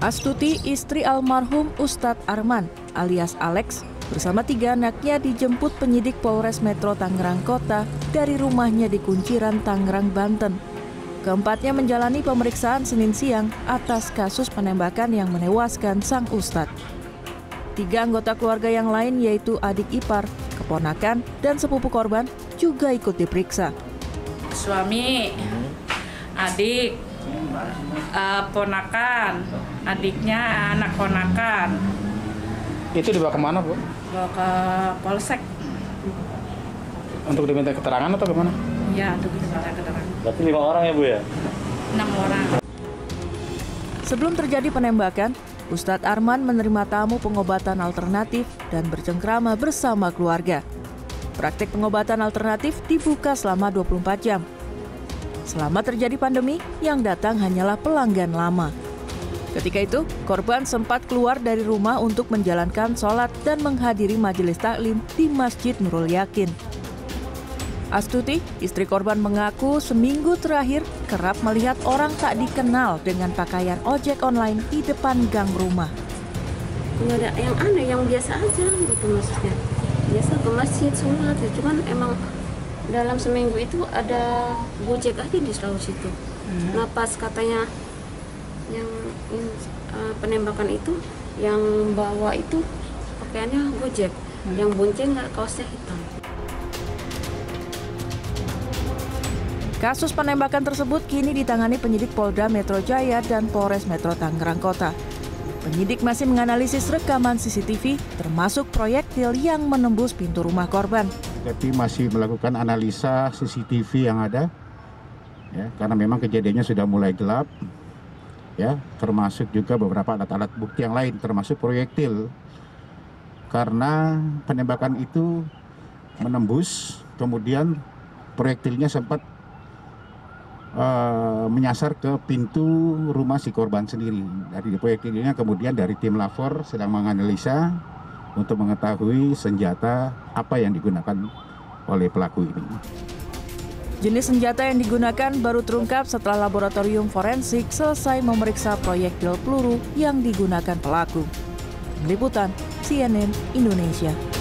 Astuti, istri almarhum Ustadz Arman alias Alex, bersama tiga anaknya dijemput penyidik Polres Metro Tangerang Kota dari rumahnya di Kunciran, Tangerang, Banten. Keempatnya menjalani pemeriksaan Senin siang atas kasus penembakan yang menewaskan sang Ustadz. Tiga anggota keluarga yang lain yaitu adik ipar, keponakan, dan sepupu korban juga ikut diperiksa. Suami, adik, uh, ponakan, adiknya anak ponakan. Itu dibawa ke mana bu? Bawa ke polsek. Untuk diminta keterangan atau gimana? Ya, untuk diminta keterangan. Berarti lima orang ya Bu ya? Enam orang. Sebelum terjadi penembakan, Ustadz Arman menerima tamu pengobatan alternatif dan bercengkrama bersama keluarga. Praktik pengobatan alternatif dibuka selama 24 jam. Selama terjadi pandemi, yang datang hanyalah pelanggan lama. Ketika itu, korban sempat keluar dari rumah untuk menjalankan sholat dan menghadiri majelis taklim di Masjid Nurul Yakin. Astuti, istri korban mengaku seminggu terakhir kerap melihat orang tak dikenal dengan pakaian ojek online di depan gang rumah. nggak ada yang aneh yang biasa aja gitu maksudnya biasa ke masjid sholat ya cuman emang dalam seminggu itu ada gojek aja di Sulawesi itu Hmm. nah pas katanya yang in- eh, penembakan itu yang bawa itu pakaiannya gojek yang bonceng nggak kaosnya hitam Kasus penembakan tersebut kini ditangani penyidik Polda Metro Jaya dan Polres Metro Tangerang Kota. Penyidik masih menganalisis rekaman CCTV termasuk proyektil yang menembus pintu rumah korban. tapi masih melakukan analisa CCTV yang ada ya karena memang kejadiannya sudah mulai gelap ya termasuk juga beberapa alat-alat bukti yang lain termasuk proyektil karena penembakan itu menembus kemudian proyektilnya sempat eh, menyasar ke pintu rumah si korban sendiri dari proyektilnya kemudian dari tim lapor sedang menganalisa untuk mengetahui senjata apa yang digunakan oleh pelaku ini. Jenis senjata yang digunakan baru terungkap setelah laboratorium forensik selesai memeriksa proyektil peluru yang digunakan pelaku. Liputan CNN Indonesia.